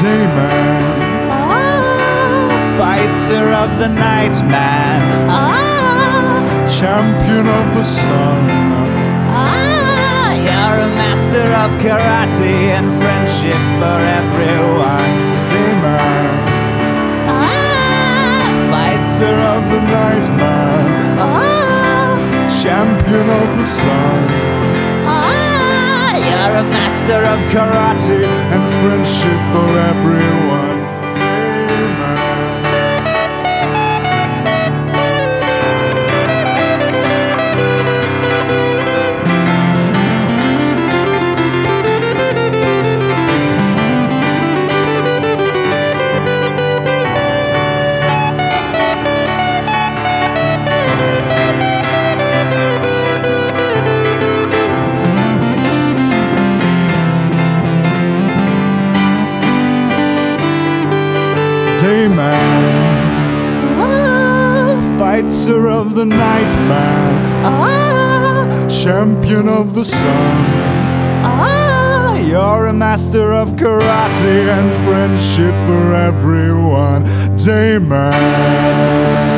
Dayman. Ah, fighter of the night man. Ah, champion of the sun. Ah, you're a master of karate and friendship for everyone. Day man. Ah, fighter of the night man. Ah, champion of the sun. Ah, you're a master of karate Dayman, Ah, fighter of the night man, ah, champion of the sun. ah, You're a master of karate and friendship for everyone, Dayman.